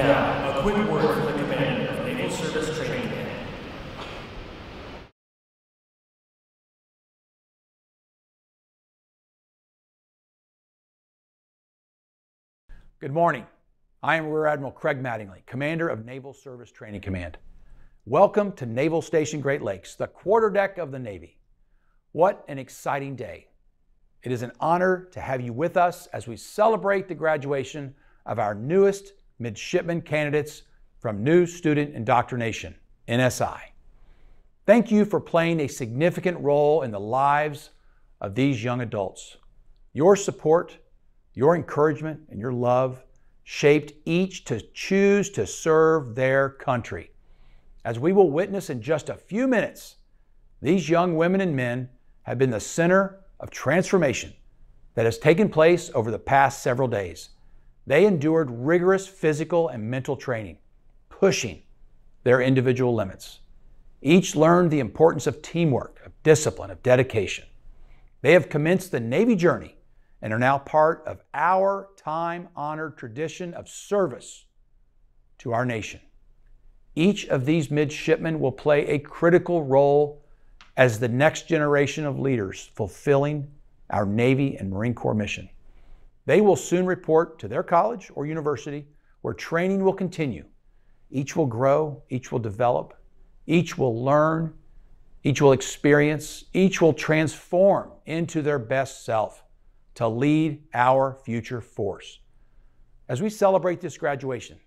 Now, a quick word from the commander of Naval Service Training Command. Good morning. I am Rear Admiral Craig Mattingly, Commander of Naval Service Training Command. Welcome to Naval Station Great Lakes, the quarterdeck of the Navy. What an exciting day. It is an honor to have you with us as we celebrate the graduation of our newest midshipman candidates from New Student Indoctrination, NSI. Thank you for playing a significant role in the lives of these young adults. Your support, your encouragement, and your love shaped each to choose to serve their country. As we will witness in just a few minutes, these young women and men have been the center of transformation that has taken place over the past several days. They endured rigorous physical and mental training, pushing their individual limits. Each learned the importance of teamwork, of discipline, of dedication. They have commenced the Navy journey and are now part of our time honored tradition of service to our nation. Each of these midshipmen will play a critical role as the next generation of leaders fulfilling our Navy and Marine Corps mission. They will soon report to their college or university where training will continue. Each will grow, each will develop, each will learn, each will experience, each will transform into their best self to lead our future force. As we celebrate this graduation,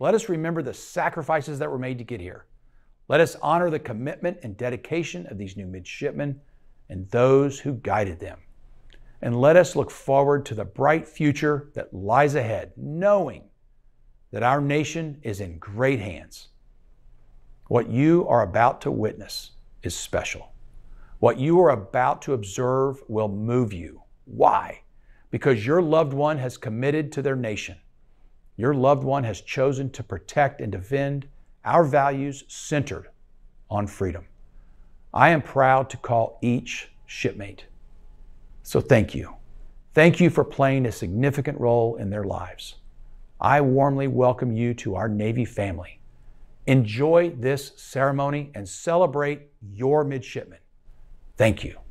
let us remember the sacrifices that were made to get here. Let us honor the commitment and dedication of these new midshipmen and those who guided them. And let us look forward to the bright future that lies ahead, knowing that our nation is in great hands. What you are about to witness is special. What you are about to observe will move you. Why? Because your loved one has committed to their nation. Your loved one has chosen to protect and defend our values centered on freedom. I am proud to call each shipmate. So thank you. Thank you for playing a significant role in their lives. I warmly welcome you to our Navy family. Enjoy this ceremony and celebrate your midshipmen. Thank you.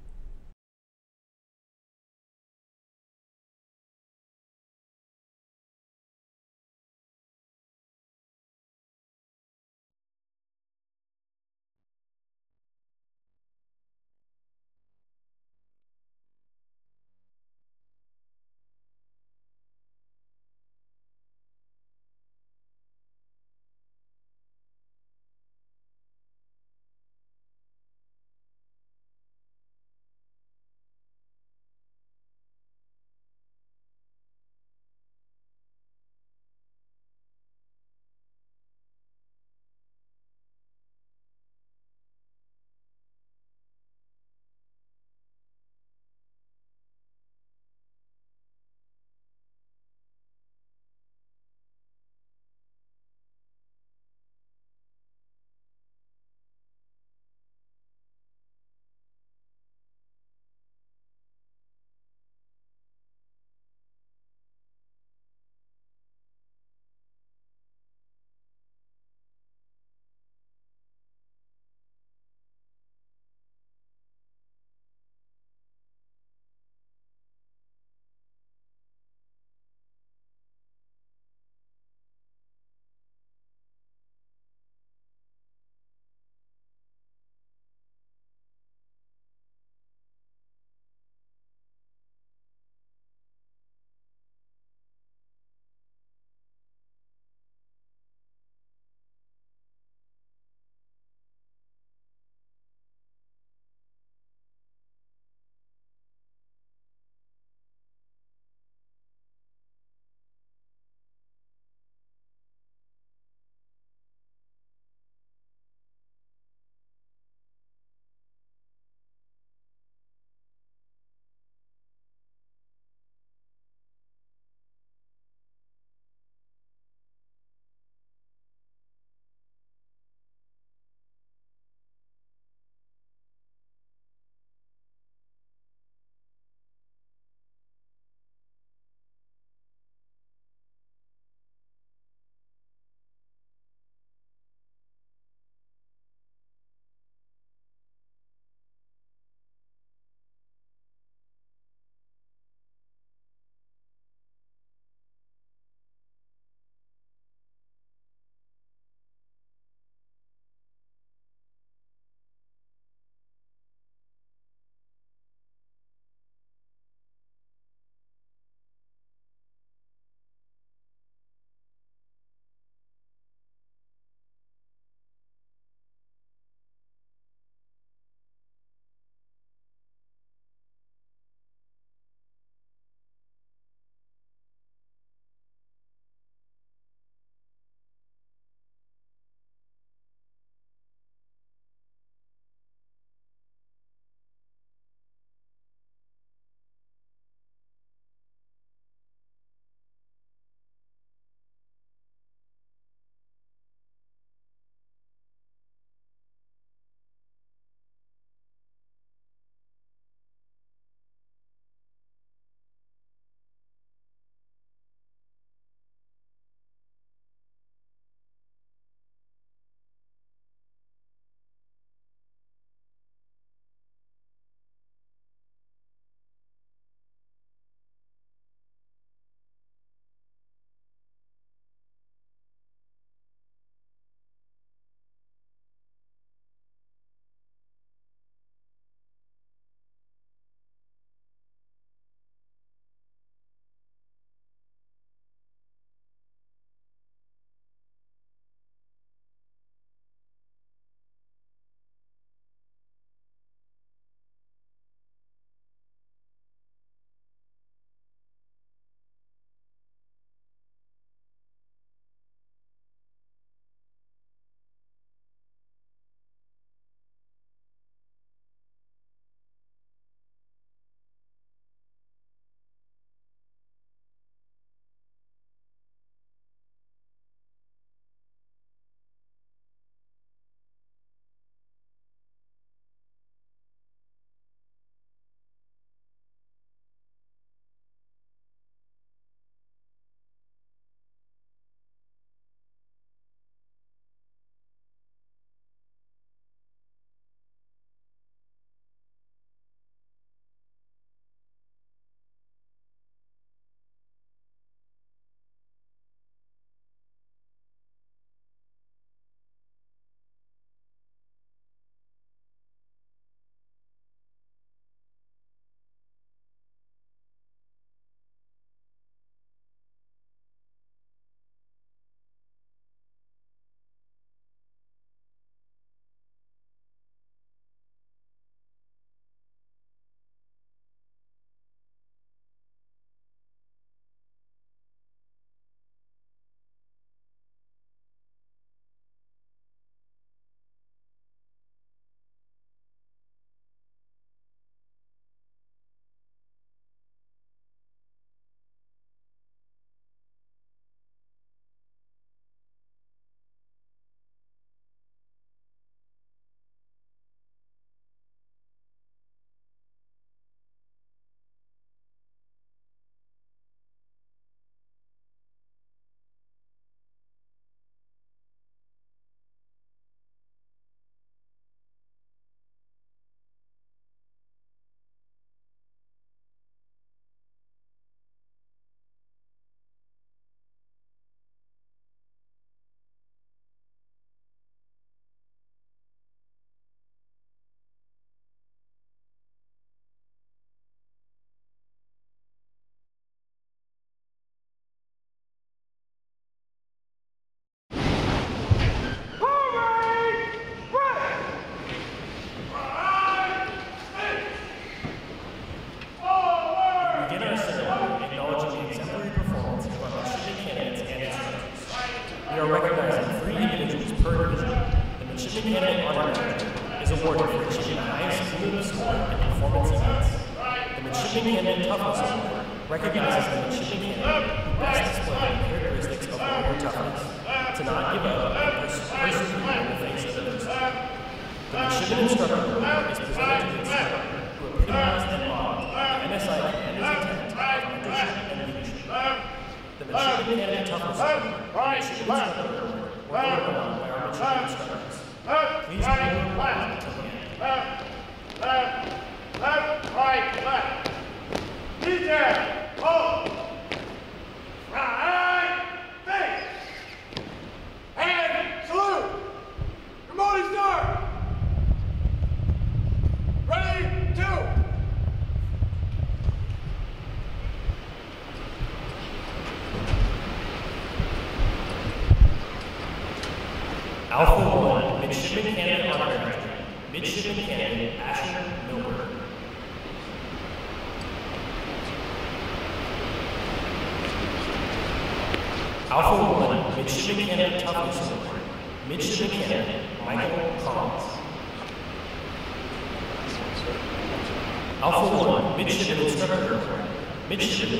Mitchell.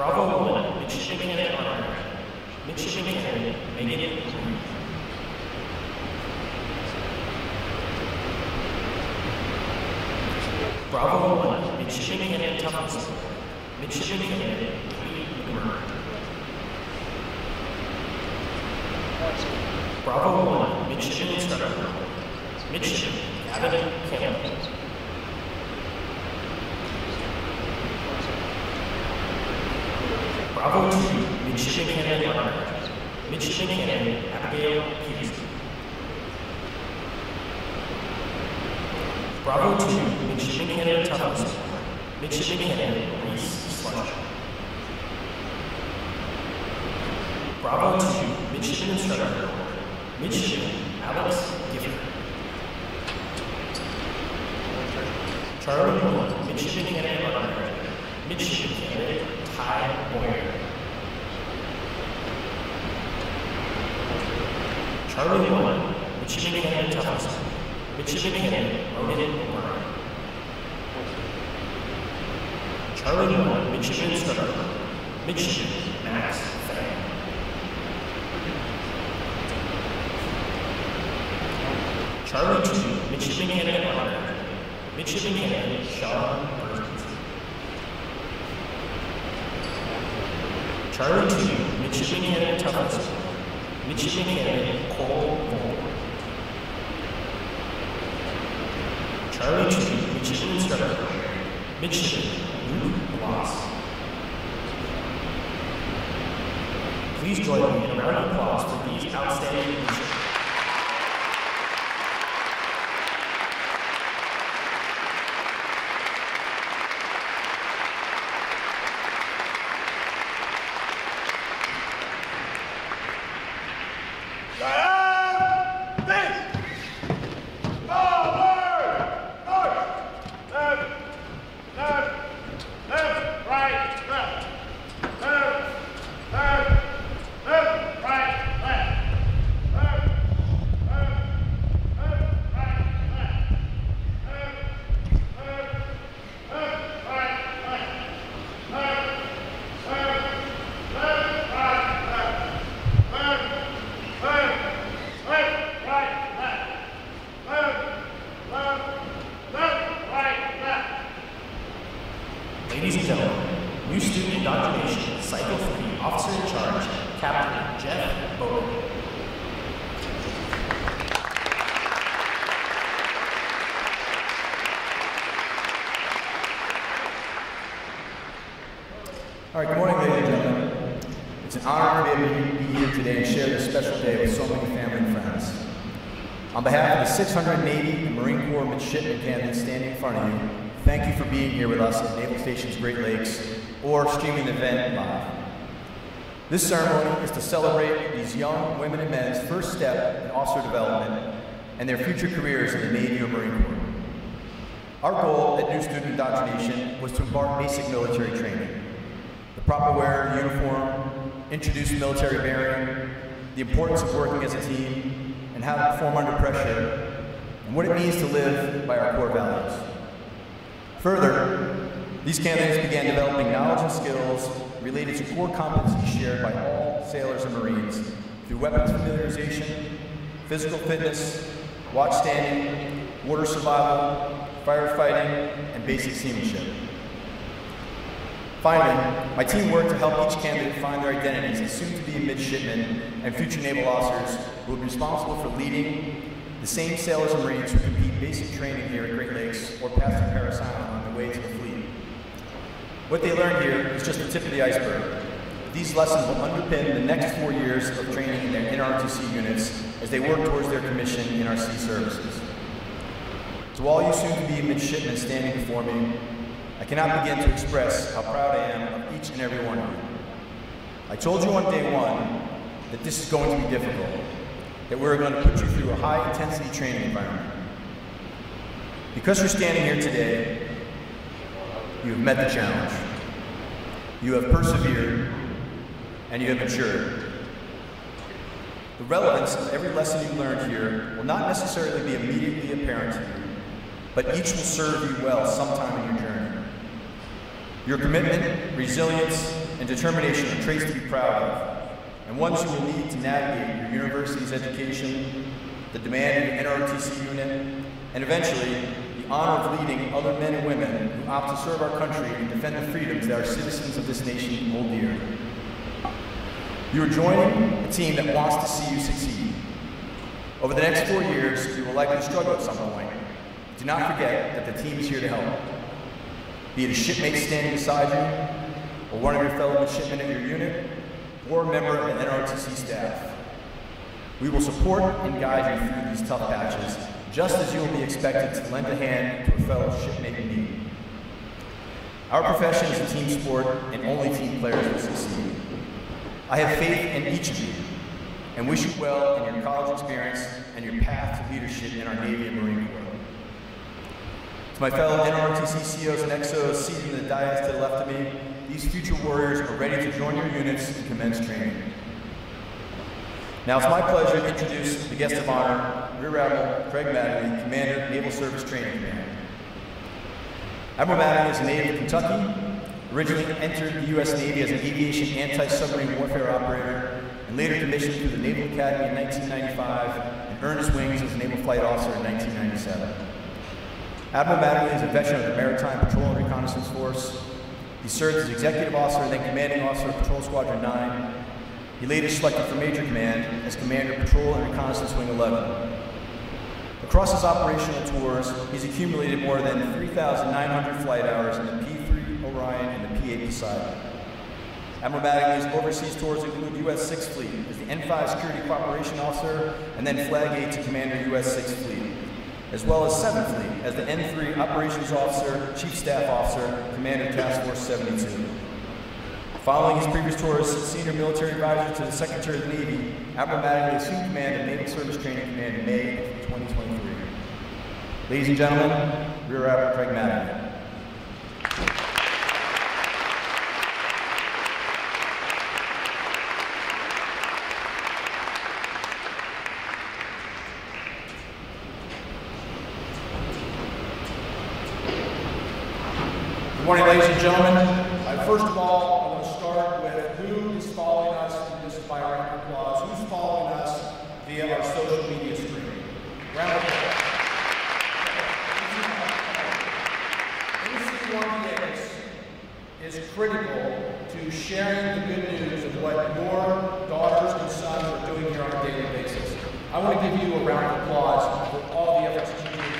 Bravo 1, midshipman at armor. Midshipman carrier, Megan Bravo 1, midshipman at Thompson. Midshipman at Bravo 1, midshipman instructor. Midshipman, Abbott Campbell. Bravo 2, Midshipman Candidate Honor. Midshipman Candidate Abigail Peterson. Bravo 2, Midshipman Candidate Toughness. Midshipman Candidate Reese Sludge. Bravo 2, Midshipman Instructor. Midshipman Alex Gifford. Charlie Nolan, Midshipman Candidate Honor. Midshipman Candidate Ty Boyer. Charlie Mullen, Michigan and Thompson. Michigan Cannon, Ronan O'Brien. Charlie Mullen, Michigan Stutter, Michigan Max Fang. Charlie 2, Michigan and Honor, Michigan Cannon Sean Burns. Charlie 2, Michigan and Thompson. 미치신 캐리 코모 Charlie 2, Michigan Instructor, Michigan, Luke Bloss. Please join me in a round of applause for these outstanding leaders. 600 Navy and Marine Corps midshipmen candidates standing in front of you, thank you for being here with us at Naval Stations Great Lakes or streaming the event live. This ceremony is to celebrate these young women and men's first step in officer development and their future careers in the Navy or Marine Corps. Our goal at New Student Indoctrination was to impart basic military training. The proper wear of uniform, introduce military bearing, the importance of working as a team, and how to perform under pressure, and what it means to live by our core values. Further, these candidates began developing knowledge and skills related to core competencies shared by all sailors and Marines through weapons familiarization, physical fitness, watch standing, water survival, firefighting, and basic seamanship. Finally, my team worked to help each candidate find their identities as soon-to-be midshipmen and future naval officers who will be responsible for leading the same sailors and Marines who complete basic training here at Great Lakes or pass through Parris Island on their way to the fleet. What they learn here is just the tip of the iceberg. These lessons will underpin the next four years of training in their NROTC units as they work towards their commission in our sea services. To all you soon-to-be midshipmen standing before me, I cannot begin to express how proud I am of each and every one of you. I told you on day one that this is going to be difficult, that we're going to put you through a high-intensity training environment. Because you're standing here today, you have met the challenge. You have persevered, and you have matured. The relevance of every lesson you learned here will not necessarily be immediately apparent to you, but each will serve you well sometime in your journey. Your commitment, resilience, and determination are traits to be proud of, and ones you will need to navigate your university's education, the demand of your NROTC unit, and eventually the honor of leading other men and women who opt to serve our country and defend the freedoms that our citizens of this nation hold dear. You are joining a team that wants to see you succeed. Over the next four years, you will likely struggle at some point. Do not forget that the team is here to help. Be it a shipmate standing beside you, or one of your fellow midshipmen in your unit, or a member of the NROTC staff. We will support and guide you through these tough patches, just as you will be expected to lend a hand to a fellow shipmate in need. Our profession is a team sport, and only team players will succeed. I have faith in each of you, and wish you well in your college experience and your path to leadership in our Navy and Marine Corps. To my fellow NROTC COs and XOs seated in the dais to the left of me, these future warriors are ready to join your units and commence training. Now it's my pleasure to introduce the guest of honor, Rear Admiral Craig Mattingly, Commander, Naval Service Training Command. Admiral Mattingly is a native of Kentucky, originally entered the U.S. Navy as an aviation anti-submarine warfare operator, and later commissioned through the Naval Academy in 1995 and earned his wings as a naval flight officer in 1997. Admiral Mattingly is a veteran of the Maritime Patrol and Reconnaissance Force. He served as executive officer and then commanding officer of Patrol Squadron 9. He later selected for Major Command as Commander of Patrol and Reconnaissance Wing 11. Across his operational tours, he's accumulated more than 3,900 flight hours in the P-3 Orion and the P-8 Poseidon. Admiral Mattingly's overseas tours include U.S. 6th Fleet as the N-5 Security Cooperation Officer and then Flag Aide to Commander U.S. 6th Fleet, as well as 7th Fleet as the N-3 Operations Officer, Chief Staff Officer, Commander Task Force 72. Following his previous tours as Senior Military Advisor to the Secretary of the Navy, Admiral Mattingly assumed command of Naval Service Training Command in May of 2023. Ladies and gentlemen, Rear Admiral Craig Mattingly. Good morning, ladies and gentlemen. Uh, first of all, I want to start with who is following us in this inspiring applause. Who's following us via our social media streaming? Round of applause. NC1DX is critical to sharing the good news of what your daughters and sons are doing here on a daily basis. I want to give you a round of applause for all the efforts that you do.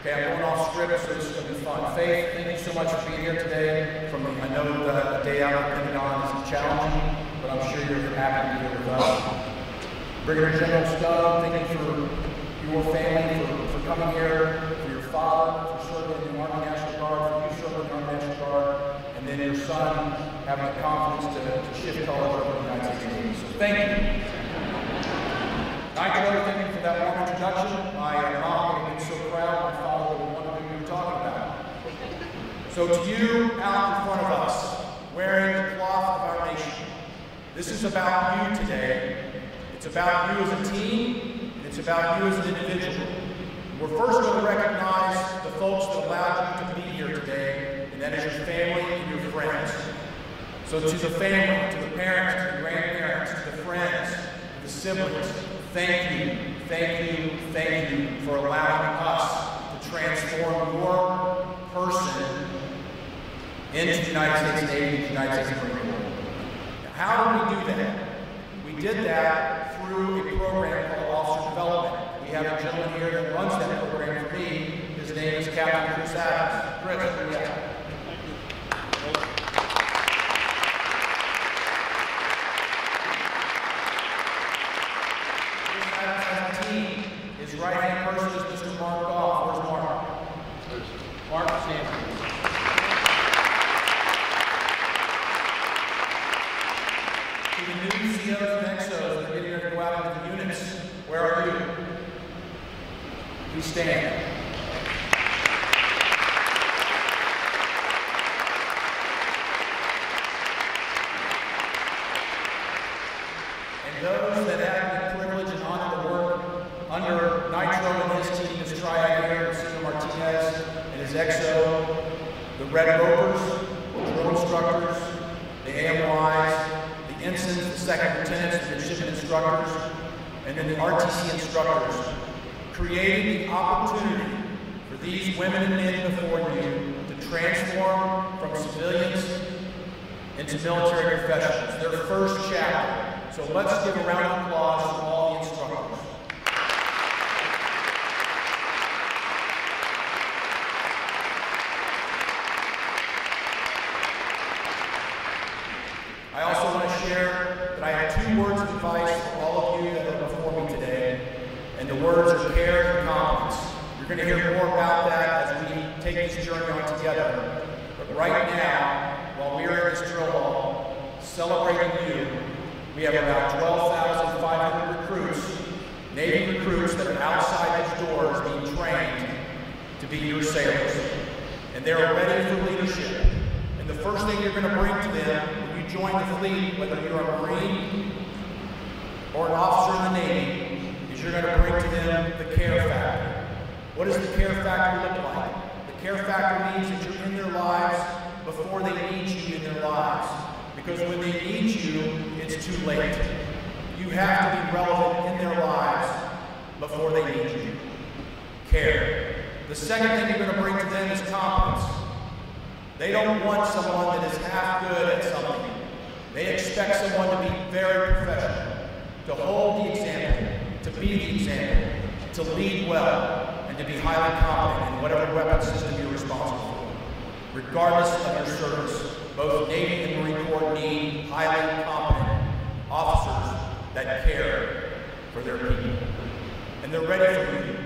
Okay, I'm going off script, so this is going to be fun. Faith, thank you so much for being here today. From the, I know the day out at Pentagon is challenging, but I'm sure you're happy to be here with us. Brigadier General Stone, thank you for your family, for, for coming here, for your father, for serving in the Army National Guard, for you serving in the Army National Guard, and then your son having the confidence to, to shift colors over the United States. So thank you. You, Lord, thank you for that warm introduction. My mom would have been so proud. My father would have wondered who you were talking about. So to you out in front of us, wearing the cloth of our nation, this is about you today. It's about you as a team, and it's about you as an individual. We're first going to recognize the folks that allowed you to be here today, and that is your family and your friends. So to the family, to the parents, to the grandparents, to the friends, to the siblings, thank you, thank you, thank you for allowing us to transform your person into the United States Navy, the United States Marine Corps. How do we do that? We did that through a program called Officer Development. We have a gentleman here that runs that program for me. His name is Captain Chris Adams. Chris, where you at? Chris Adams has a team. His right-hand person is Mr. Mark Goff. Where's Mark? Mark, stand. To the new COs and XOs that are getting ready to go out into the units, where are you? Please stand. And those that have the privilege and honor to work under Nitro and his team, his triad here, Lucio Martinez and his XO, the Red Rovers, the drill instructors, the AMYs, the ensigns, the second lieutenants, the midshipman instructors, and then the RTC instructors, creating the opportunity for these women and men before you to transform from civilians into military professionals, their first chapter. So let's give a round of applause to all the instructors. I also want to share that I have two words of advice for all of you that are before me today, and the words are care and confidence. You're going to hear more about that as we take this journey on together. But right now, while we are in this drill celebrating you, we have about 12,500 recruits, Navy recruits that are outside these doors being trained to be your sailors. And they're ready for leadership. And the first thing you're going to bring to them when you join the fleet, whether you're a Marine or an officer in the Navy, is you're going to bring to them the care factor. What does the care factor look like? The care factor means that you're in their lives before they need you in their lives. Because when they need you, it's too late. You have to be relevant in their lives before they need you. Care. The second thing you're going to bring to them is confidence. They don't want someone that is half good at something. They expect someone to be very professional, to hold the example, to be the example, to lead well, and to be highly competent in whatever weapon system you're responsible for. Regardless of your service, both Navy and Marine Corps need highly competent officers that care for their people. And they're ready for you.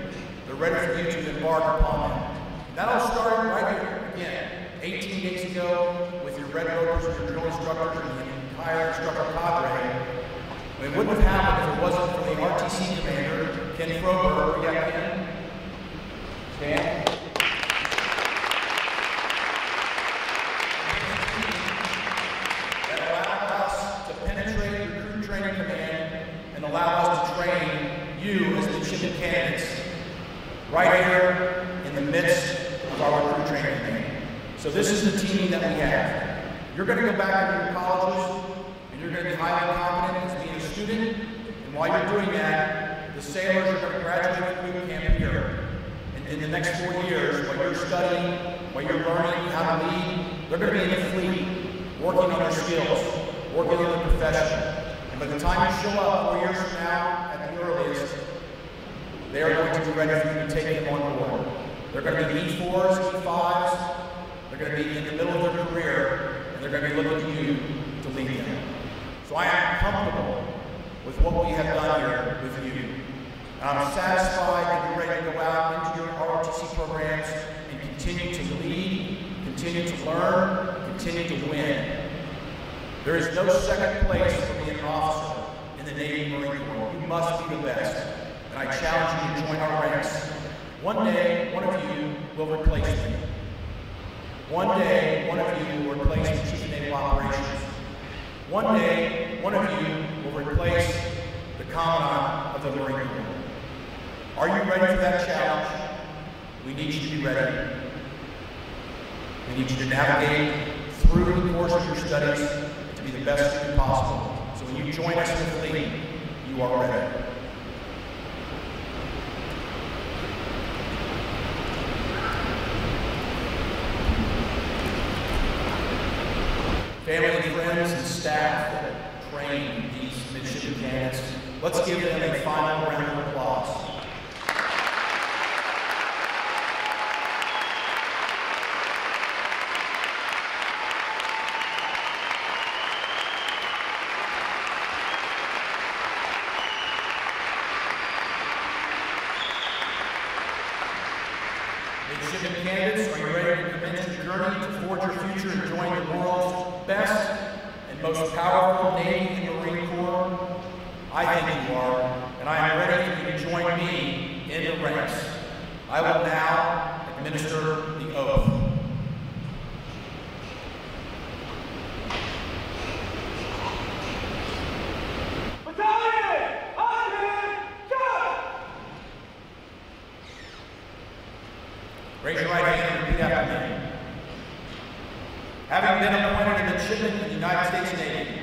They're ready for you to embark upon them. That'll start right here again. 18 days ago, with your Red Rovers and your drill instructors and the entire instructor cadre, it wouldn't have happened if it wasn't for the RTC commander, Ken Froberg. We got Ken. Stand. That allowed us to penetrate recruit training command and allow us to train candidates right here in the midst of our recruit training command. So this is the team that we have. You're going to go back to your colleges, and you're going to be highly competent as being a student. And while you're doing that, the sailors are going to graduate from boot camp here. And in the next four years, while you're studying, while you're learning how to lead, they're going to be in the fleet, working on their skills, working on their profession. And by the time you show up four years from now, at the earliest, they are going to be ready for you to take them on board. They're going to be E4s, E5s. They're going to be in the middle of their career, and they're going to be looking to you to lead them. So I am comfortable with what we have done here with you. I'm satisfied that you're ready to go out into your ROTC programs and continue to lead, continue to learn, continue to win. There is no second place for being an officer in the Navy Marine Corps. You must be the best. And I challenge you to join our ranks. One day, one of you will replace me. One day, one of you will replace the Chief Naval Operations. One day, one of you will replace the Commandant of the Marine Corps. Are you ready for that challenge? We need you to be ready. We need you to navigate through the course of your studies to be the best student possible. So when you join us in the fleet, you are ready. Family friends and staff that train these midshipman candidates, let's give them a final round of applause. Midshipman candidates, are you ready to commence your journey to forge your future and join the world's best and most powerful Navy and Marine Corps? I think you are, and I am ready for you to join me in the ranks. I will now administer the oath. Battalion! Ivan! Go! Raise your right hand and repeat after me. Having been appointed a midshipman in the United States Navy.